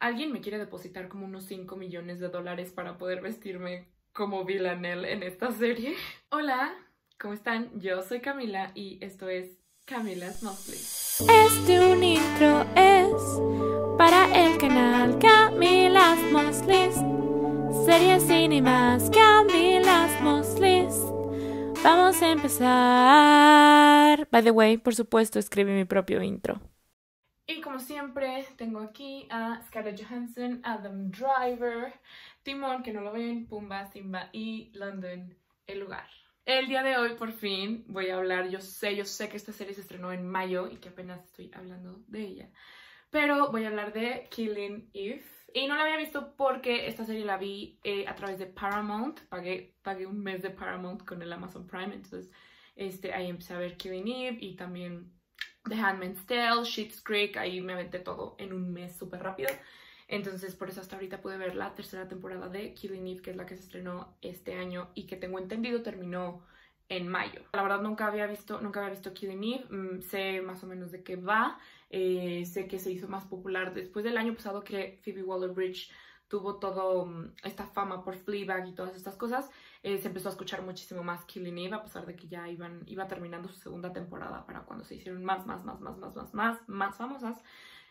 alguien me quiere depositar como unos 5 millones de dólares para poder vestirme como Villanelle en esta serie. Hola, ¿cómo están? Yo soy Camila y esto es Camila's Mostly. Este intro es para el canal Camila's Mostly. Series más Camila's Mostly. Vamos a empezar. By the way, por supuesto, escribí mi propio intro. Y como siempre, tengo aquí a Scarlett Johansson, Adam Driver, Timón, que no lo ven, Pumba, Simba y London, el lugar. El día de hoy, por fin, voy a hablar, yo sé, yo sé que esta serie se estrenó en mayo y que apenas estoy hablando de ella, pero voy a hablar de Killing Eve. Y no la había visto porque esta serie la vi eh, a través de Paramount, pagué, pagué un mes de Paramount con el Amazon Prime, entonces este, ahí empecé a ver Killing Eve y también The Handmaid's Tale, Schitt's Creek, ahí me aventé todo en un mes súper rápido. Entonces, por eso hasta ahorita pude ver la tercera temporada de Killing Eve, que es la que se estrenó este año y que tengo entendido terminó en mayo. La verdad nunca había visto, nunca había visto Killing Eve, mm, sé más o menos de qué va, eh, sé que se hizo más popular después del año pasado que Phoebe Waller-Bridge tuvo toda mm, esta fama por Fleabag y todas estas cosas, eh, se empezó a escuchar muchísimo más Killing Eve, a pesar de que ya iban, iba terminando su segunda temporada para cuando se hicieron más, más, más, más, más, más, más, más famosas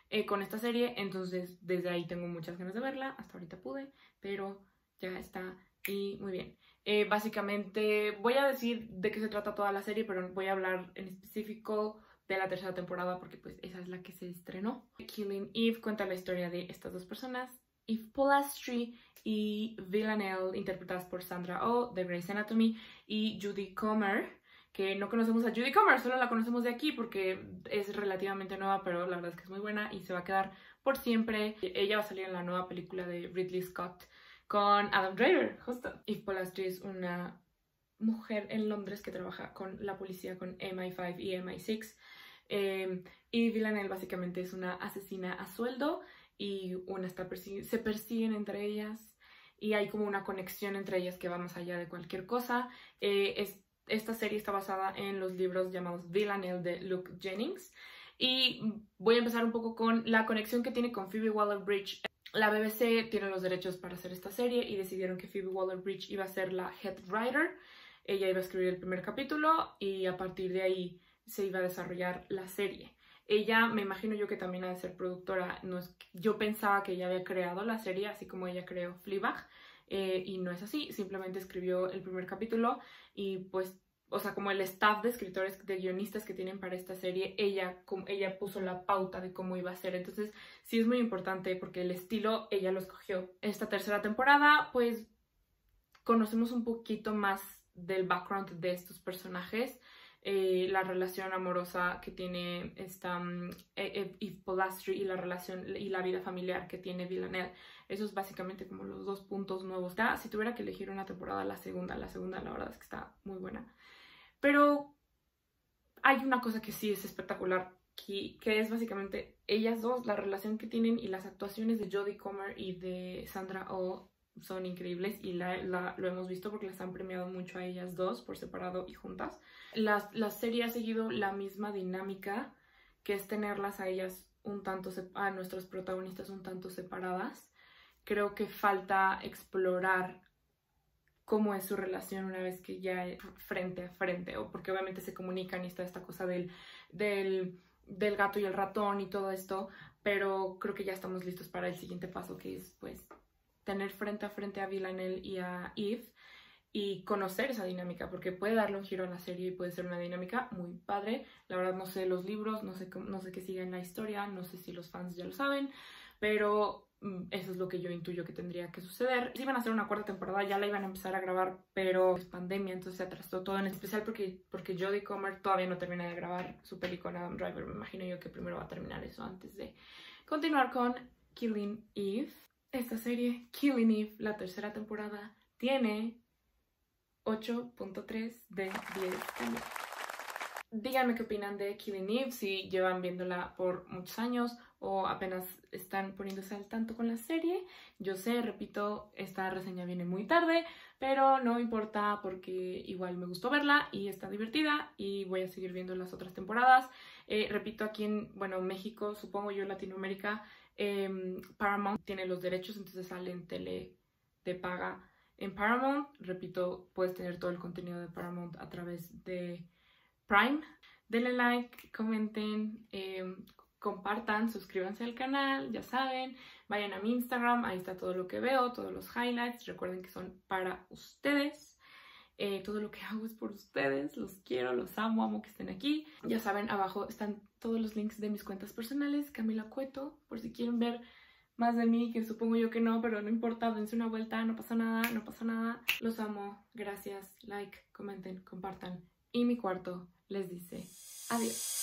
eh, con esta serie. Entonces, desde ahí tengo muchas ganas de verla. Hasta ahorita pude, pero ya está y muy bien. Eh, básicamente, voy a decir de qué se trata toda la serie, pero voy a hablar en específico de la tercera temporada porque pues esa es la que se estrenó. Killing Eve cuenta la historia de estas dos personas, Eve Polastri y Villanelle, interpretadas por Sandra Oh de Grey's Anatomy, y Judy Comer, que no conocemos a Judy Comer, solo la conocemos de aquí porque es relativamente nueva, pero la verdad es que es muy buena y se va a quedar por siempre. Ella va a salir en la nueva película de Ridley Scott con Adam Driver, justo. Eve Polastri es una mujer en Londres que trabaja con la policía, con MI5 y MI6. Eh, y Villanelle básicamente es una asesina a sueldo y una está se persiguen entre ellas y hay como una conexión entre ellas que va más allá de cualquier cosa. Eh, es, esta serie está basada en los libros llamados Villanelle de Luke Jennings y voy a empezar un poco con la conexión que tiene con Phoebe Waller-Bridge. La BBC tiene los derechos para hacer esta serie y decidieron que Phoebe Waller-Bridge iba a ser la head writer. Ella iba a escribir el primer capítulo y a partir de ahí se iba a desarrollar la serie. Ella, me imagino yo que también ha de ser productora. No es, yo pensaba que ella había creado la serie, así como ella creó Fleabag, eh, y no es así. Simplemente escribió el primer capítulo y pues, o sea, como el staff de escritores, de guionistas que tienen para esta serie, ella, ella puso la pauta de cómo iba a ser. Entonces, sí es muy importante porque el estilo ella lo escogió. Esta tercera temporada, pues, conocemos un poquito más del background de estos personajes. Eh, la relación amorosa que tiene esta um, Polastri y la relación y la vida familiar que tiene Villanelle. Eso es básicamente como los dos puntos nuevos. si tuviera que elegir una temporada, la segunda, la segunda la verdad es que está muy buena. Pero hay una cosa que sí es espectacular, que, que es básicamente ellas dos, la relación que tienen y las actuaciones de Jodie Comer y de Sandra Oh son increíbles y la, lo hemos visto porque las han premiado mucho a ellas dos por separado y juntas. La, la serie ha seguido la misma dinámica que es tenerlas a ellas un tanto, a nuestros protagonistas un tanto separadas. Creo que falta explorar cómo es su relación una vez que ya frente a frente, o porque obviamente se comunican y está esta cosa del, del, del gato y el ratón y todo esto, pero creo que ya estamos listos para el siguiente paso que es pues tener frente a frente a Villanelle y a Eve y conocer esa dinámica, porque puede darle un giro a la serie y puede ser una dinámica muy padre. La verdad no sé los libros, no sé, no sé qué sigue en la historia, no sé si los fans ya lo saben, pero mm, eso es lo que yo intuyo que tendría que suceder. Si iban a hacer una cuarta temporada, ya la iban a empezar a grabar, pero es pandemia, entonces se atrasó todo, en especial porque, porque Jodie Comer todavía no termina de grabar su película Adam Driver. Me imagino yo que primero va a terminar eso antes de continuar con Killing Eve. Esta serie, Killing Eve, la tercera temporada, tiene 8.3 de 10 Díganme qué opinan de Killing Eve, si llevan viéndola por muchos años o apenas están poniéndose al tanto con la serie. Yo sé, repito, esta reseña viene muy tarde, pero no importa porque igual me gustó verla y está divertida y voy a seguir viendo las otras temporadas. Eh, repito, aquí en, bueno, México, supongo yo Latinoamérica, Em, Paramount tiene los derechos, entonces sale en tele de paga en Paramount. Repito, puedes tener todo el contenido de Paramount a través de Prime. Denle like, comenten, em, compartan, suscríbanse al canal, ya saben, vayan a mi Instagram, ahí está todo lo que veo, todos los highlights, recuerden que son para ustedes. Eh, todo lo que hago es por ustedes, los quiero, los amo, amo que estén aquí. Ya saben, abajo están todos los links de mis cuentas personales, Camila Cueto, por si quieren ver más de mí, que supongo yo que no, pero no importa, dense una vuelta, no pasa nada, no pasa nada. Los amo, gracias, like, comenten, compartan. Y mi cuarto les dice adiós.